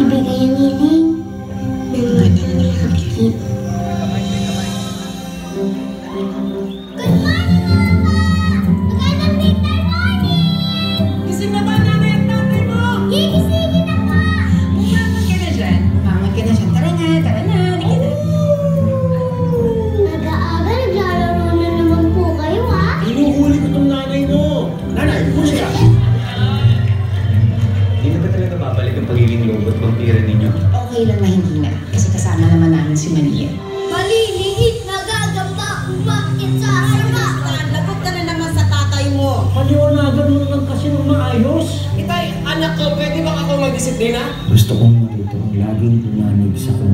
Ibigay ang hiling pagiging lobot vampira ninyo? Okay lang na hindi na. Kasi kasama naman namin si Malia. Maliliit na gagamba, umakit sa harap. Lagot ka na naman sa tatay mo. Paliwanagan mo lang kasi ng maayos. Itay, anak ko, pwede ba ako magdisiplina? Gusto kong matuto ang laging pumanig sa kung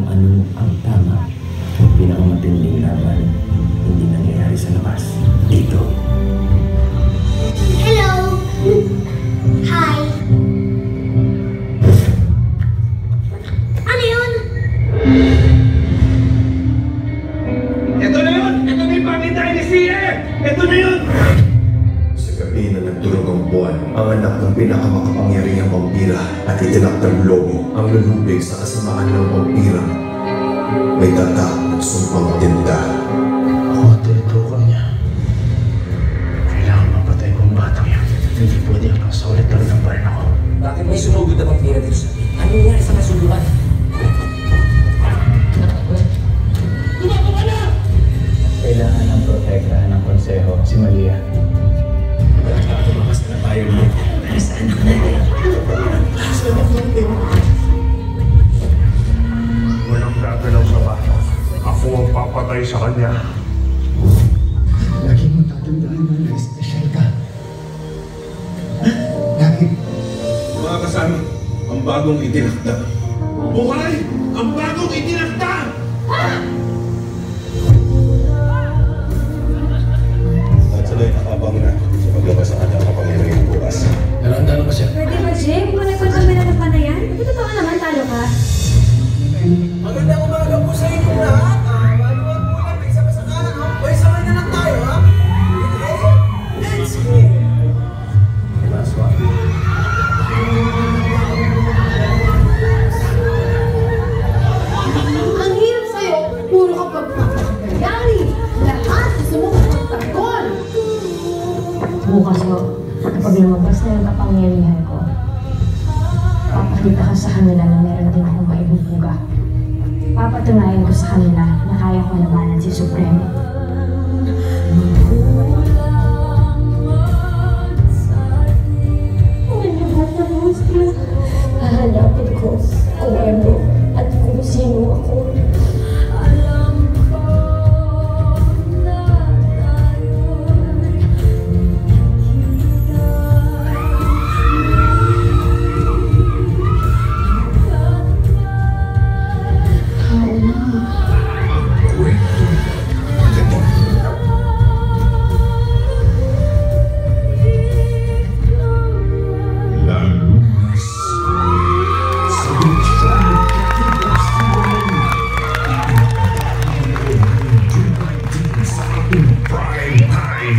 Ito na yun! Ito na yung pangitain ni Sia! Ito na yun! Sa gabi na nagdurog ang buwan, ang anak ng pinakamakapangyarihang vampira at itinakdang lobo ang lulubig sa kasamaan ng vampira. May tatak at sumpang tinda. Ako ang tinutukoy niya. Kailangan mapatay ko ang batang yan. Hindi pwede hanggang sa ulit talaga pa rin ako. Bakit may sumugod na vampira dito sa papatay sa kanya. Lagi mo tatandaan na na-special ka. Lagi. Mga kasama, ang bagong itinakda. Buhay! Ang bagong itinakda! At Bukas ho, kapag lumabas na yung kapangyarihan ko, papakita ko sa kanila na meron din akong maibubuga. Papatunayan ko sa kanila na kaya ko labanan si Supremo.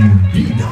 음. 음. 뮤비다.